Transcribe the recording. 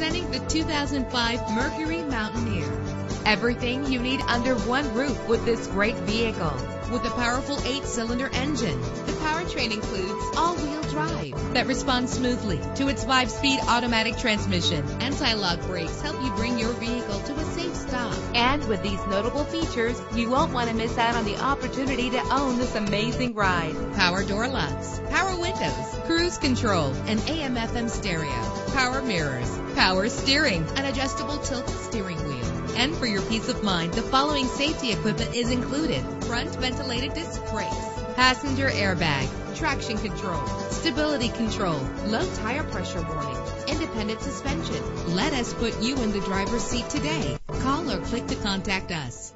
2005 Mercury Mountaineer. Everything you need under one roof with this great vehicle. With a powerful eight-cylinder engine, the powertrain includes all-wheel drive that responds smoothly to its five-speed automatic transmission. Anti-lock brakes help you bring your vehicle to a safe stop. And with these notable features, you won't want to miss out on the opportunity to own this amazing ride. Power door locks, power windows, cruise control, and AM/FM stereo, power mirrors, power steering, an adjustable tilt steering wheel. And for your peace of mind, the following safety equipment is included. Front ventilated disc brakes, passenger airbag, traction control, stability control, low tire pressure warning, independent suspension. Let us put you in the driver's seat today. Call or click to contact us.